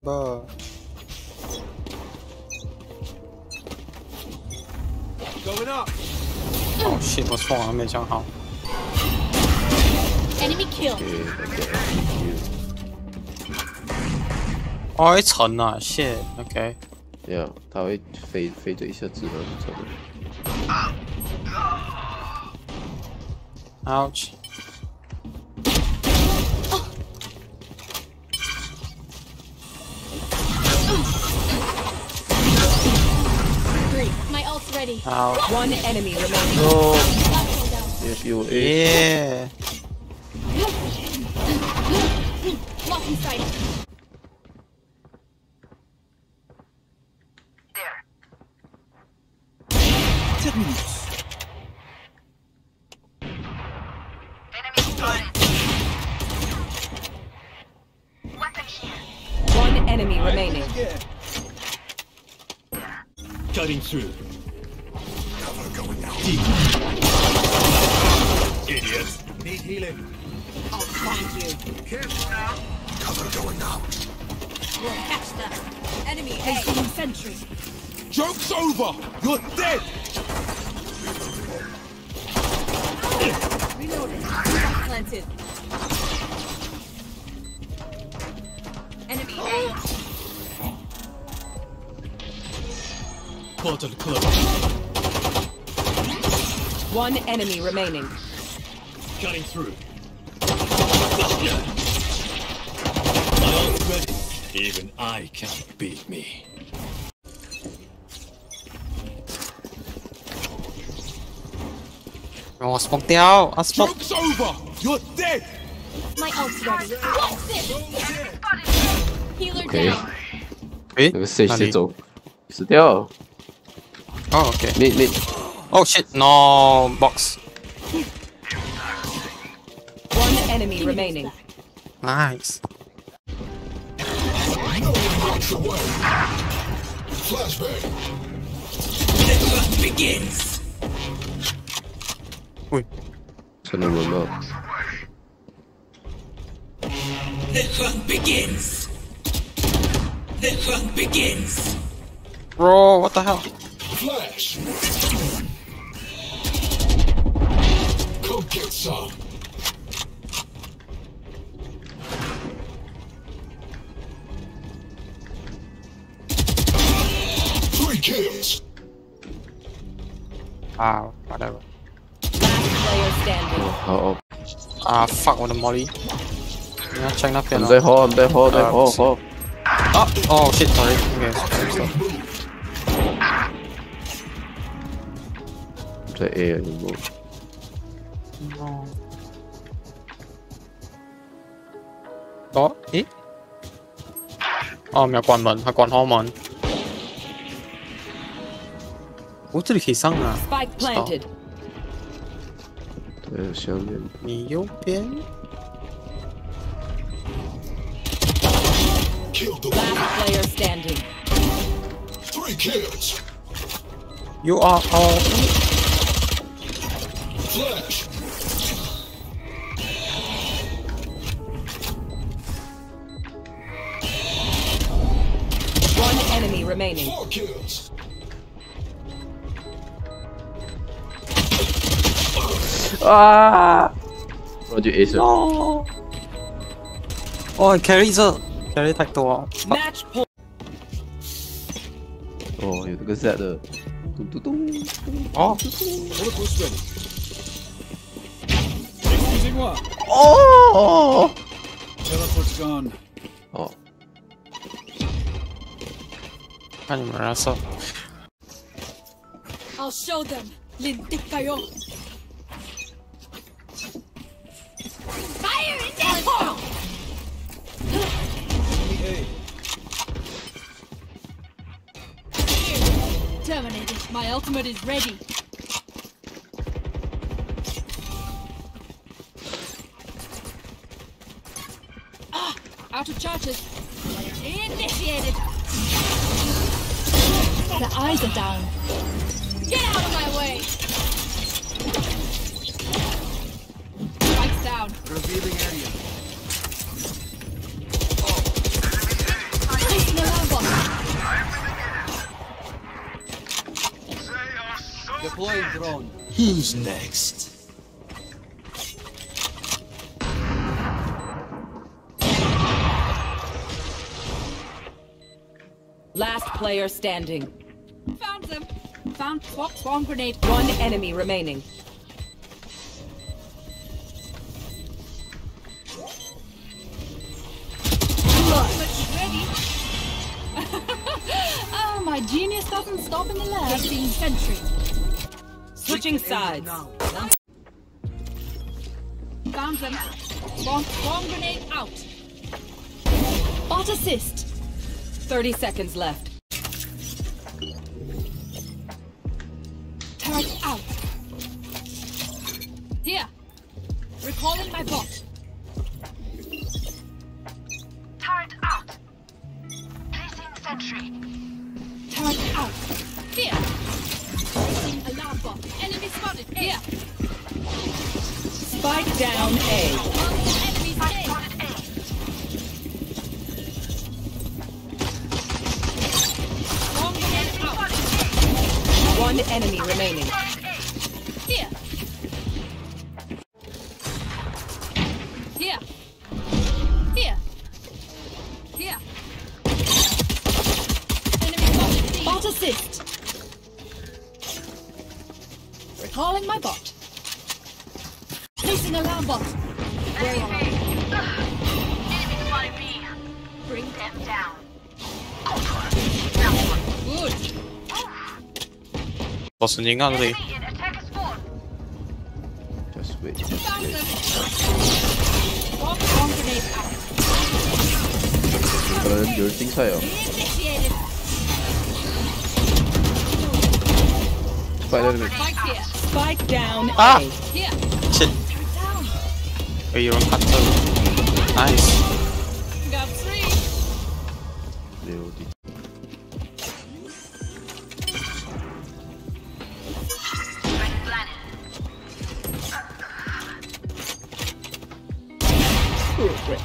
Bruh. Going up. 哦 shit，我错了，没讲好。 Enemy kill. 哦，一层啊，shit，OK。 Yeah，它会飞飞着一下子然后走。 Ouch。 Ult's One enemy remaining. Oh, Last one down. if you A，Yeah。Blocking sight. One enemy remaining. Cutting through. Healing. Oh, I'll find you. Careful now. Cover going out. We'll catch them. Enemy A. Placing sentry. Joke's over. You're dead. Reloading. Spike planted. Enemy A. Portal closed. One enemy remaining Cutting through. My ult's ready. Even I can't beat me. 我 smoke 掉，啊 smoke。 Joke's over. You're dead. My ult's ready. What's this? Healer Okay. down. 诶，那个 C 哪里先走，死掉。哦，OK。 Mid mid， Oh shit，no box。 enemy Give remaining. Nice. begins. Wait. Turn him up. The hunt begins. The hunt begins. Bro, what the hell? Flash. Go get some. kills. Ah, whatever. Oh, oh. Ah, fuck with the molly. Yeah, check that pin. They hold, they hold, they hold, hold. Ah, oh shit, sorry. Okay, stop. The air, you move. No. Đó, ý. Ờ, mèo còn mẩn, hay còn ho mẩn. 门，系关开门。哦，这里可以上啊！ Spike planted. 对，下面。你右边。 Killed the Last one. player standing. Three kills! You are all. Flash! One enemy remaining. Four kills! Ah! What'd you ace it? Oh, 어, 게리저 게리 택도 Oh, oh. point. 어, 이거 그 세트. 뚱뚱뚱. 어? 오늘 보스 되네. 어! Teleport's gone. 어. 아니 몰랐어. I'll show them. 린딕 가요. My ultimate is ready. Ah, out of charges. Initiated. The eyes are down. Get out of my way. Spikes down. Revealing area. Deploying drone. Who's next? Last player standing. Found them. Found swamp, swarm grenade. One enemy remaining. Oh, my genius doesn't stop in the lab. Placing sentry. Switching sides. Found them. Swarm, swarm grenade out. Bot assist. 30 seconds left. Turret out. Here. Recalling my bot. One enemy remaining. Here. Here. Here. Here. Enemy. Bot assist. Recalling my bot. Placing alarm bot. Are Enemy. Bring Them down. good. Just wait, just wait. Buraların gördün sayo. Spider-Man. Spike down. Ah! Shit. Wait, you're on cut Nice. Got three. You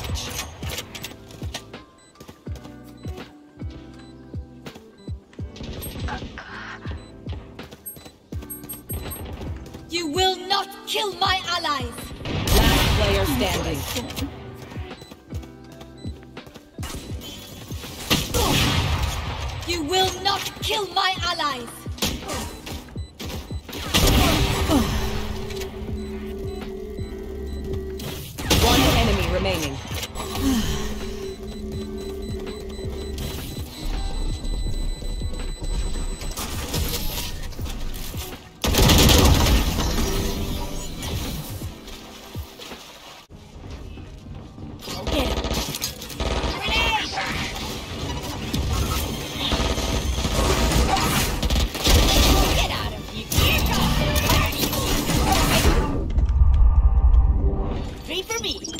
will not kill my allies. Last player standing. You will not kill my allies. Remaining.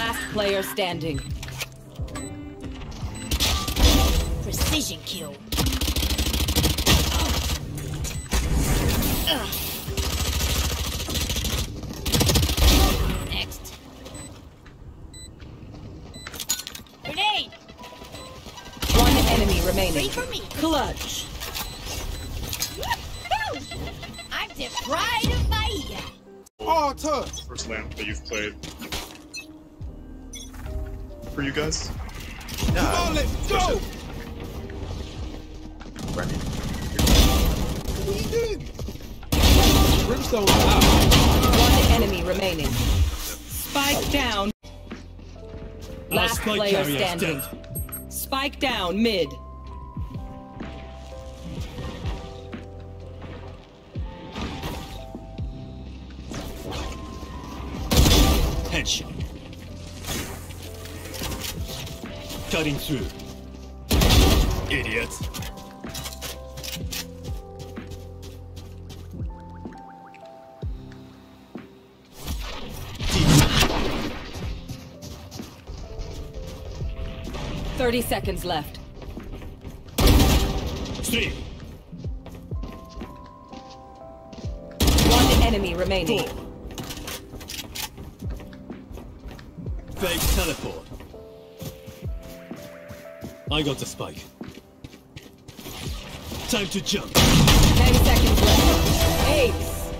Last player standing. Precision kill. Next. Grenade! One enemy Three remaining. for me. Clutch. I'm the pride of Bahia. Oh, tough. First lamp that you've played. For you guys? Yeah. Come on, let's go! Brennan. What are you doing? Brimstone out. One enemy remaining. Spike down. Last spike player standing. dead. Spike down mid. Headshot. Cutting through. Idiots. Thirty seconds left. Three. One enemy remaining. Four. Fake teleport. I got the spike. Time to jump. 10 seconds left. Ace.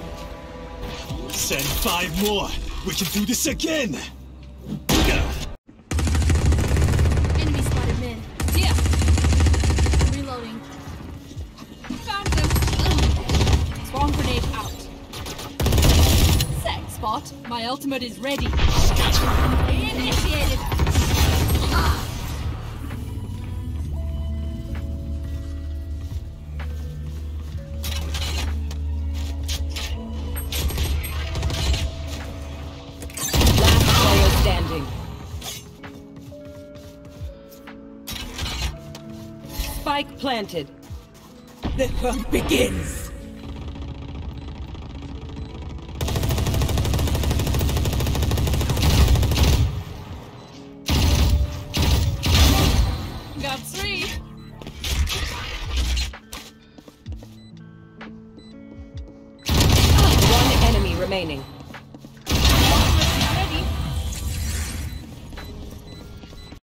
Send five more. We can do this again. Enemy spotted mid. Yeah. Reloading. Found them. Ugh. Swarm grenade out. Set spot. My ultimate is ready. Initiated. Planted. The hunt begins.